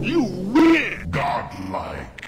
You win! Godlike.